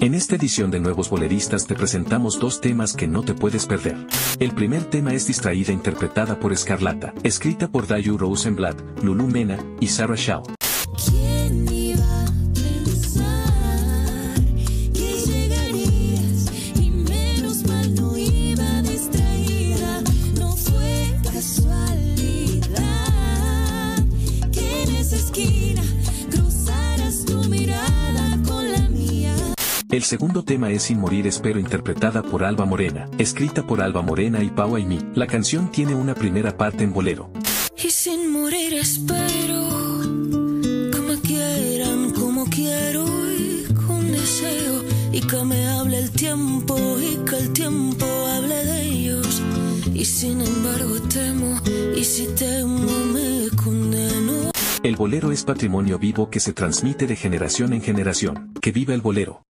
En esta edición de Nuevos Boleristas te presentamos dos temas que no te puedes perder. El primer tema es Distraída interpretada por Escarlata, escrita por Dayu Rosenblatt, Lulu Mena y Sarah Shaw. El segundo tema es Sin Morir Espero interpretada por Alba Morena, escrita por Alba Morena y Pau Aimee. La canción tiene una primera parte en bolero. Y sin morir espero que me quieran como quiero y con deseo y que me hable el tiempo y que el tiempo hable de ellos. Y sin embargo temo y si temo me condeno. El bolero es patrimonio vivo que se transmite de generación en generación. Que viva el bolero.